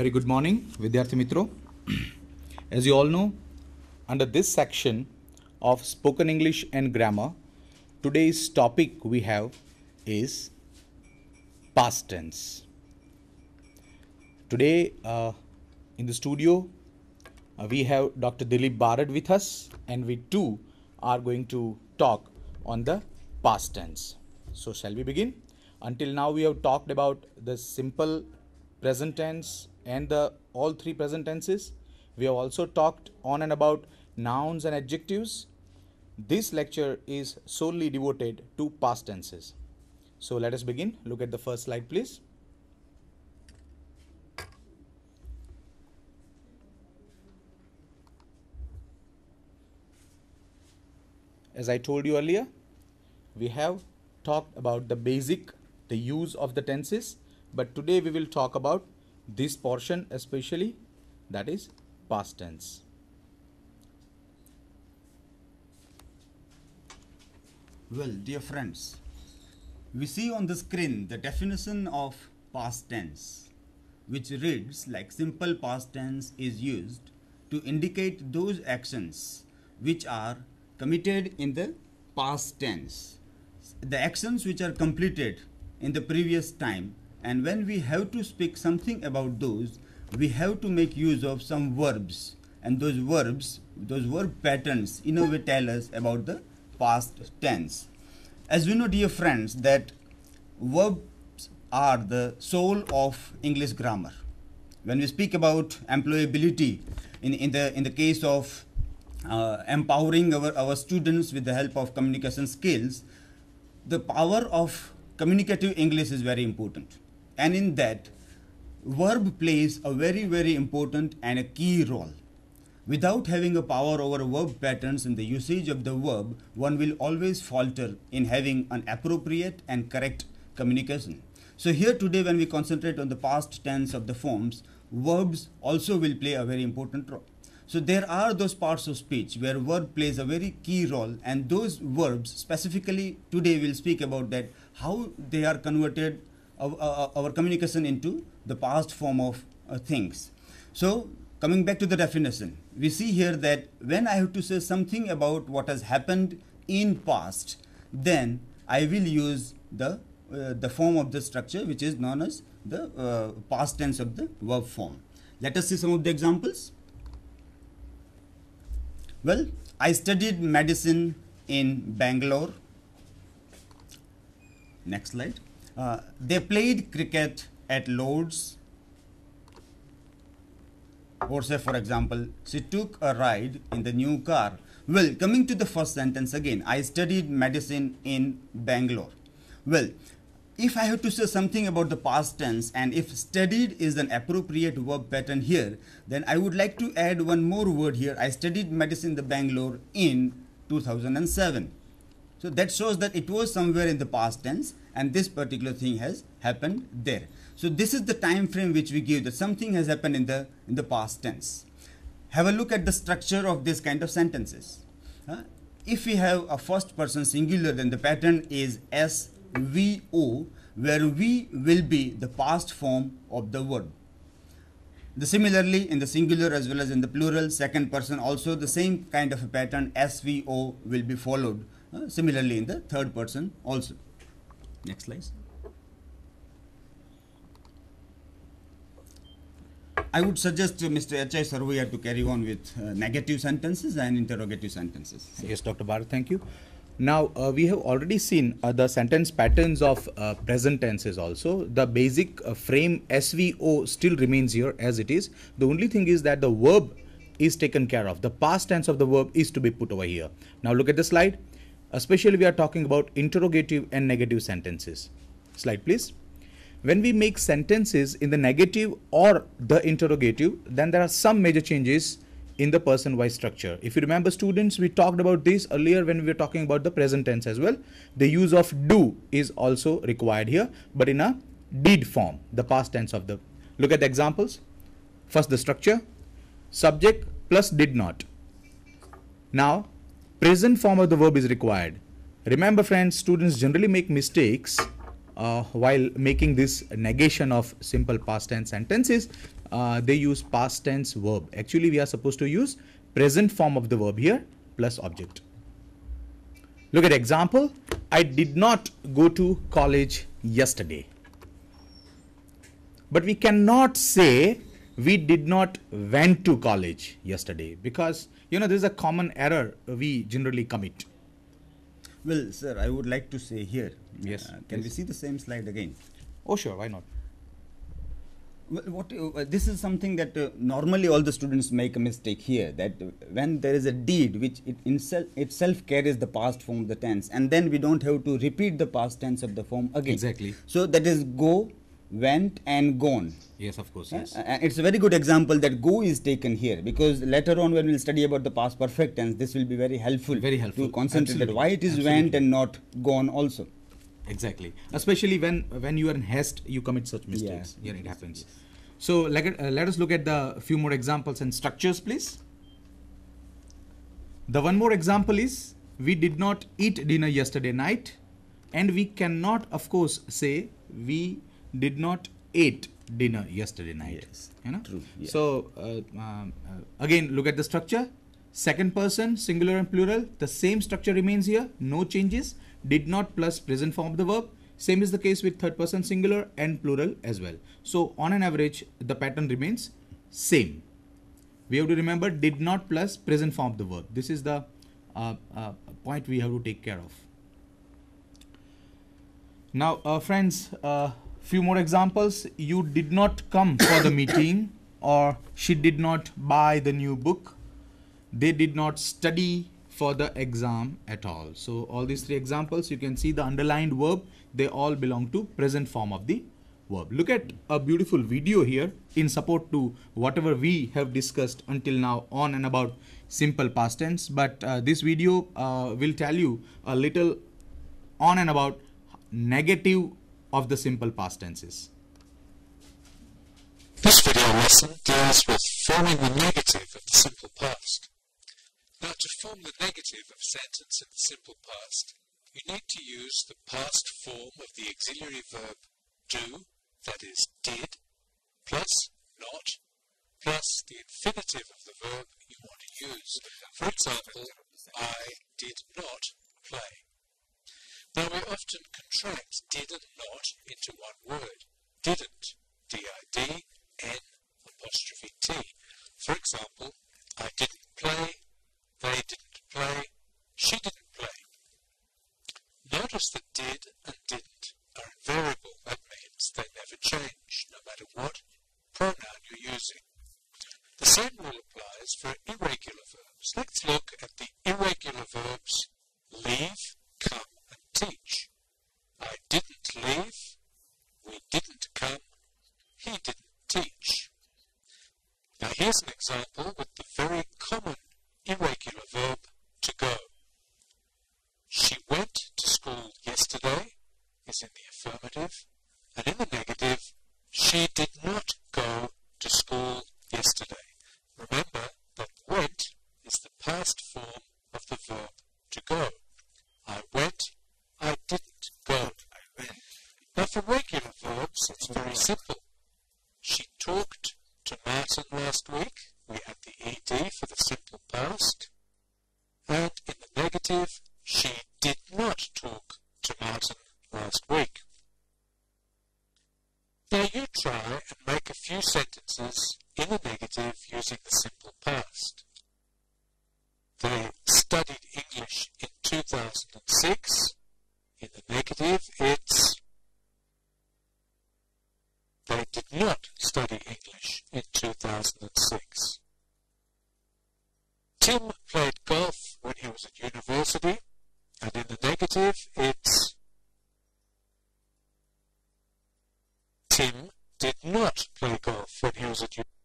Very good morning, Vidyarthi Mitro. As you all know, under this section of spoken English and grammar, today's topic we have is past tense. Today, uh, in the studio, uh, we have Dr. Dilip Barad with us, and we too are going to talk on the past tense. So, shall we begin? Until now, we have talked about the simple present tense and the all three present tenses. We have also talked on and about nouns and adjectives. This lecture is solely devoted to past tenses. So, let us begin. Look at the first slide, please. As I told you earlier, we have talked about the basic, the use of the tenses, but today we will talk about this portion especially that is past tense. Well, dear friends, we see on the screen the definition of past tense, which reads like simple past tense is used to indicate those actions which are committed in the past tense. The actions which are completed in the previous time, and when we have to speak something about those, we have to make use of some verbs, and those verbs, those verb patterns, in a way tell us about the past tense. As we know, dear friends, that verbs are the soul of English grammar. When we speak about employability, in, in, the, in the case of uh, empowering our, our students with the help of communication skills, the power of communicative English is very important. And in that, verb plays a very, very important and a key role. Without having a power over verb patterns in the usage of the verb, one will always falter in having an appropriate and correct communication. So here today when we concentrate on the past tense of the forms, verbs also will play a very important role. So there are those parts of speech where verb plays a very key role and those verbs specifically today we'll speak about that how they are converted our, our, communication into the past form of uh, things. So coming back to the definition, we see here that when I have to say something about what has happened in past, then I will use the uh, the form of the structure which is known as the uh, past tense of the verb form. Let us see some of the examples. Well, I studied medicine in Bangalore. Next slide. Uh, they played cricket at Lord's. Or say, for example, she took a ride in the new car. Well, coming to the first sentence again, I studied medicine in Bangalore. Well, if I have to say something about the past tense and if studied is an appropriate verb pattern here, then I would like to add one more word here. I studied medicine in the Bangalore in 2007. So that shows that it was somewhere in the past tense and this particular thing has happened there. So this is the time frame which we give that something has happened in the in the past tense. Have a look at the structure of this kind of sentences. Uh, if we have a first person singular then the pattern is SVO where we will be the past form of the word. The similarly in the singular as well as in the plural second person also the same kind of a pattern SVO will be followed. Uh, similarly in the third person also. Next slide. I would suggest to Mr. H.I. Sarvaiya to carry on with uh, negative sentences and interrogative sentences. Yes, Dr. Barad, thank you. Now, uh, we have already seen uh, the sentence patterns of uh, present tenses also. The basic uh, frame SVO still remains here as it is. The only thing is that the verb is taken care of. The past tense of the verb is to be put over here. Now, look at the slide. Especially, we are talking about interrogative and negative sentences. Slide, please. When we make sentences in the negative or the interrogative, then there are some major changes in the person wise structure. If you remember students, we talked about this earlier when we were talking about the present tense as well. The use of do is also required here, but in a did form, the past tense of the. Look at the examples. First, the structure, subject plus did not. Now, present form of the verb is required. Remember friends, students generally make mistakes uh, while making this negation of simple past tense sentences, uh, they use past tense verb. Actually, we are supposed to use present form of the verb here plus object. Look at example. I did not go to college yesterday. But we cannot say we did not went to college yesterday because you know this is a common error we generally commit. Well, sir, I would like to say here. Yes, uh, can we see the same slide again? Oh sure, why not? Well, what uh, this is something that uh, normally all the students make a mistake here that when there is a deed which it itself itself carries the past form of the tense and then we don't have to repeat the past tense of the form again Exactly. so that is go went and gone Yes, of course. Uh, Yes. uh, it's a very good example that go is taken here because later on when we'll study about the past perfect tense this will be very helpful Very helpful. to concentrate that Absolutely. why it is went and not gone also Exactly. Especially when when you are in haste, you commit such mistakes. Yeah, it happens. So let, uh, let us look at the few more examples and structures, please. The one more example is we did not eat dinner yesterday night, and we cannot, of course, say we did not ate dinner yesterday night. Yes, You know. true, yeah. So uh, um, uh, again, look at the structure. Second person, singular and plural. The same structure remains here. No changes. Did not plus present form of the verb. Same is the case with third person singular and plural as well. So on an average, the pattern remains same. We have to remember did not plus present form of the verb. This is the uh, uh, point we have to take care of. Now, uh, friends, uh, few more examples. You did not come for the meeting, or she did not buy the new book. They did not study for the exam at all. So, all these three examples, you can see the underlined verb. They all belong to present form of the verb. Look at a beautiful video here in support to whatever we have discussed until now on and about simple past tense. But uh, this video uh, will tell you a little on and about negative of the simple past tenses. This video lesson deals with forming the negative of the simple past. Now, to form the negative of a sentence in the simple past, you need to use the past form of the auxiliary verb do, that is, did, plus not, plus the infinitive of the verb you want to use. For example, I did not play. Now, we often contract did and not into one word. Didn't. D-I-D-N apostrophe T. For example, I didn't play, they didn't play, she didn't play. Notice that did and didn't are invariable. That means they never change, no matter what pronoun you're using. The same rule applies for irregular verbs. Let's look at the irregular verbs leave, come, and teach. I didn't leave, we didn't come, he didn't teach. Now here's an example with the very common irregular verb to go. She went school yesterday is in the affirmative, and in the negative, she did not go to school yesterday. Remember that went is the past form of the verb to go. I went, I didn't go. Now for regular verbs, it's very simple. She talked to Martin last week. We had the ED for the simple past. And in the negative, she did not talk to Martin last week. Now you try and sentences in the negative using the simple past. They studied English in 2006. In the negative, it's they did not study English in 2006. Tim played golf when he was at university, and in the negative, it's Tim did not play golf when he was at university.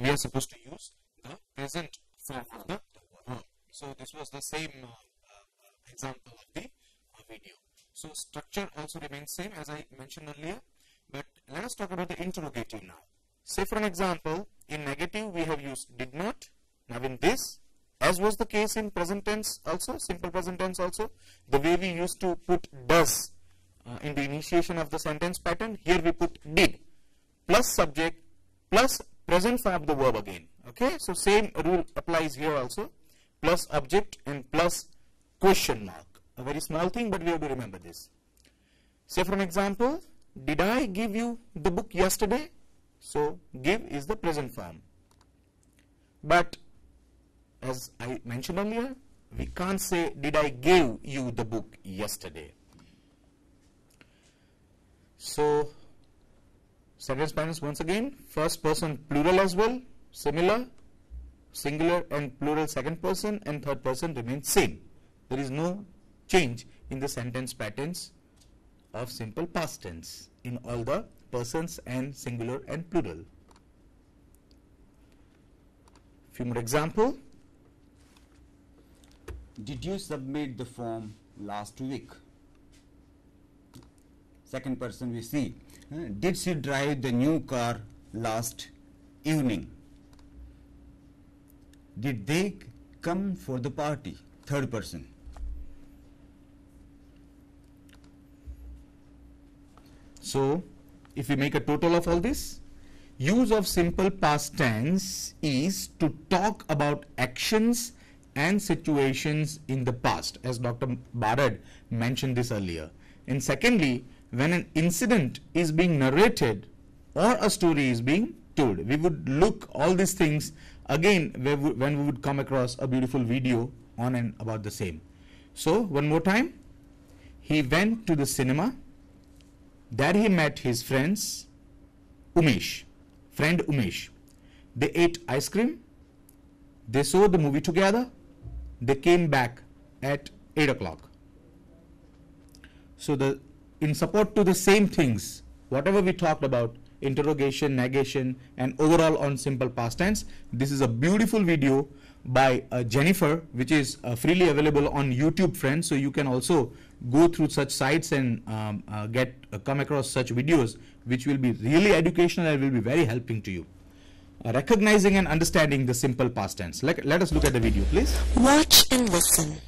we are supposed to use the present form of the verb. So this was the same uh, uh, example of the uh, video. So structure also remains same as I mentioned earlier. But let us talk about the interrogative now. Say for an example, in negative we have used did not. Now in this as was the case in present tense also, simple present tense also, the way we used to put does uh, in the initiation of the sentence pattern, here we put did plus subject plus present form of the verb again. Okay, so same rule applies here also, plus object and plus question mark. A very small thing, but we have to remember this. Say for an example, did I give you the book yesterday? So give is the present form. But as I mentioned earlier, we can't say did I give you the book yesterday. So sentence patterns once again, first person plural as well, similar, singular and plural second person and third person remain same. There is no change in the sentence patterns of simple past tense in all the persons and singular and plural. Few more example. Did you submit the form last week? Second person we see. Did she drive the new car last evening? Did they come for the party? Third person. So, if we make a total of all this, use of simple past tense is to talk about actions and situations in the past, as Dr. Barad mentioned this earlier. And secondly, when an incident is being narrated or a story is being told, we would look all these things again when we- would come across a beautiful video on and about the same. So, one more time, he went to the cinema there he met his friends, Umesh, friend Umesh. They ate ice cream. They saw the movie together. They came back at 8 o'clock. So the in support to the same things, whatever we talked about, interrogation, negation, and overall on simple past tense, this is a beautiful video by uh, Jennifer, which is uh, freely available on YouTube, friends. So you can also go through such sites and um, uh, get uh, come across such videos, which will be really educational and will be very helping to you. Recognizing and understanding the simple past tense. Let, let us look at the video, please. Watch and listen.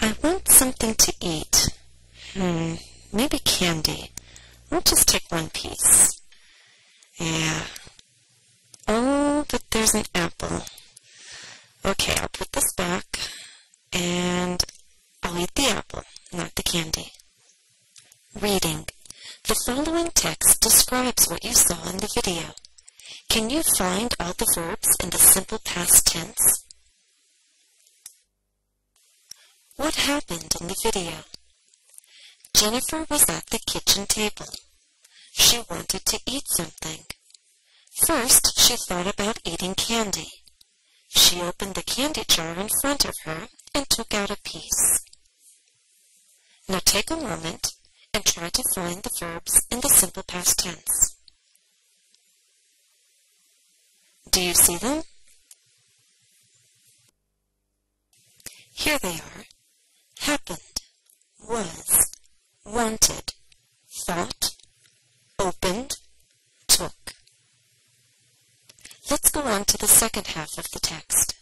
I want something to eat. Hmm, maybe candy. I'll just take one piece. Yeah. Oh, but there's an apple. Okay, I'll put this back and I'll eat the apple, not the candy. Reading. The following text describes what you saw in the video. Can you find all the verbs in the simple past tense? What happened in the video? Jennifer was at the kitchen table. She wanted to eat something. First, she thought about eating candy. She opened the candy jar in front of her and took out a piece. Now take a moment and try to find the verbs in the simple past tense. Do you see them? Here they are. Happened, was, wanted, thought, opened, took. Let's go on to the second half of the text.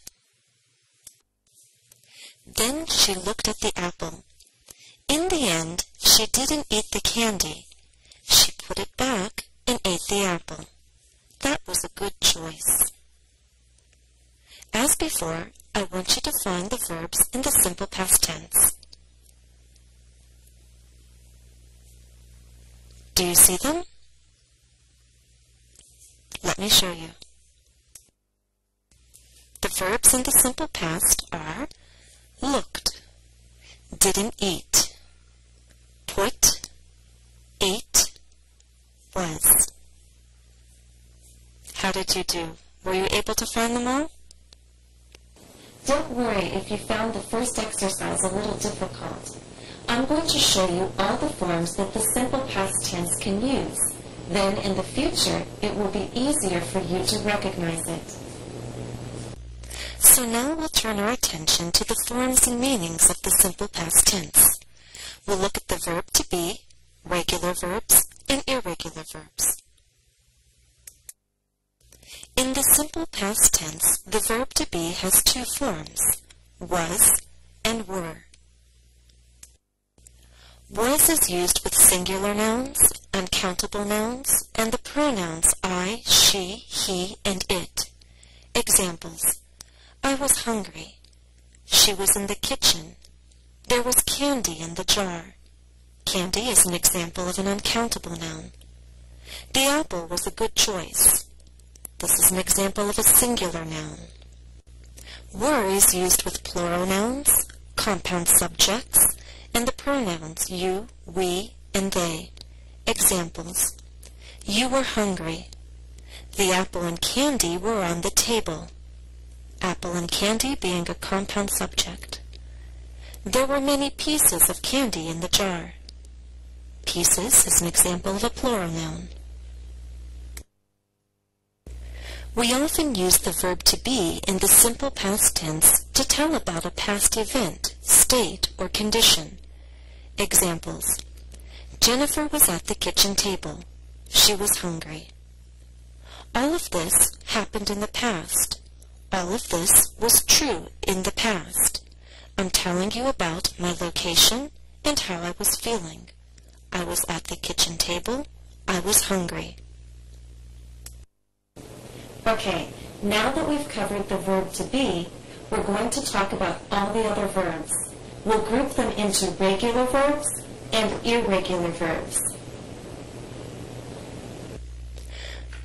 Then she looked at the apple. In the end, she didn't eat the candy. She put it back and ate the apple. That was a good choice. As before, I want you to find the verbs in the simple past tense. Do you see them? Let me show you. The verbs in the simple past are looked, didn't eat, put, ate, was. How did you do? Were you able to find them all? Don't worry if you found the first exercise a little difficult. I'm going to show you all the forms that the simple past tense can use. Then in the future, it will be easier for you to recognize it. So now we'll turn our attention to the forms and meanings of the simple past tense. We'll look at the verb to be, regular verbs, and irregular verbs. In the simple past tense, the verb to be has two forms, was and were. Was is used with singular nouns, uncountable nouns, and the pronouns I, she, he, and it. Examples. I was hungry. She was in the kitchen. There was candy in the jar. Candy is an example of an uncountable noun. The apple was a good choice. This is an example of a singular noun. Were is used with plural nouns, compound subjects, and the pronouns you, we, and they. Examples. You were hungry. The apple and candy were on the table. Apple and candy being a compound subject. There were many pieces of candy in the jar. Pieces is an example of a plural noun. We often use the verb to be in the simple past tense to tell about a past event, state, or condition. Examples. Jennifer was at the kitchen table. She was hungry. All of this happened in the past. All of this was true in the past. I'm telling you about my location and how I was feeling. I was at the kitchen table. I was hungry. Okay, now that we've covered the verb to be, we're going to talk about all the other verbs. We'll group them into regular verbs and irregular verbs.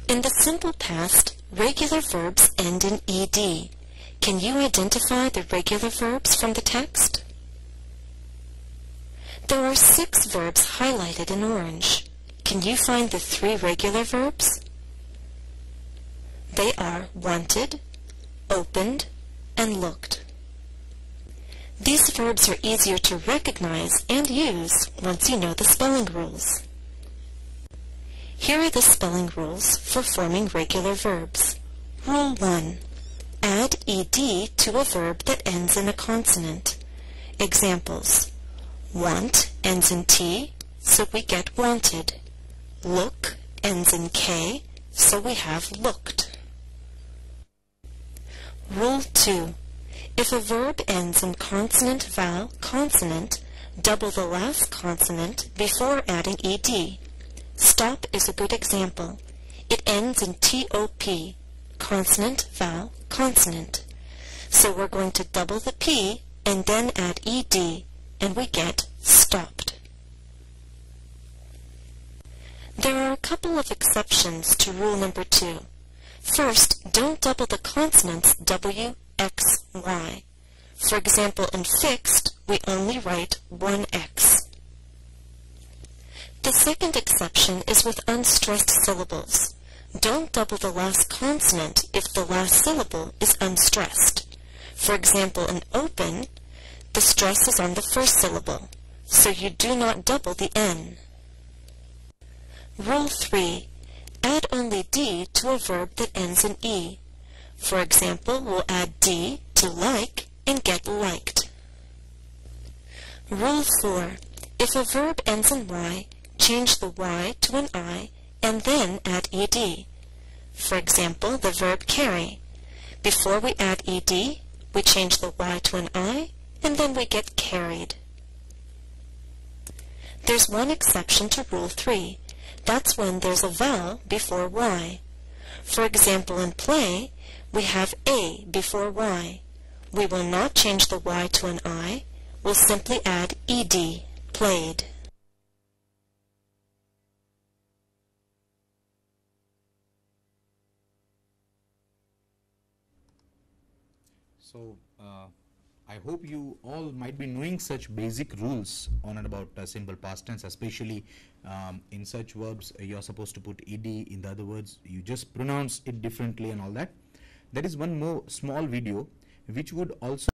In the simple past, regular verbs end in ed. Can you identify the regular verbs from the text? There are six verbs highlighted in orange. Can you find the three regular verbs? They are wanted, opened, and looked. These verbs are easier to recognize and use once you know the spelling rules. Here are the spelling rules for forming regular verbs. Rule 1. Add ed to a verb that ends in a consonant. Examples. Want ends in t, so we get wanted. Look ends in k, so we have looked. Rule 2. If a verb ends in consonant, vowel, consonant, double the last consonant before adding ed. Stop is a good example. It ends in top, consonant, vowel, consonant. So we're going to double the p and then add ed, and we get stopped. There are a couple of exceptions to rule number two. First, don't double the consonants W, X, Y. For example, in fixed, we only write one X. The second exception is with unstressed syllables. Don't double the last consonant if the last syllable is unstressed. For example, in open, the stress is on the first syllable, so you do not double the N. Rule 3. Add only D to a verb that ends in E. For example, we'll add D to like and get liked. Rule 4. If a verb ends in Y, change the Y to an I and then add ed. For example, the verb carry. Before we add ed, we change the Y to an I and then we get carried. There's one exception to Rule 3. That's when there's a vowel before Y. For example, in play, we have A before Y. We will not change the Y to an I. We'll simply add ed, played. So I hope you all might be knowing such basic rules on and about uh, simple past tense, especially um, in such verbs uh, you're supposed to put ed. In the other words, you just pronounce it differently and all that. There is one more small video which would also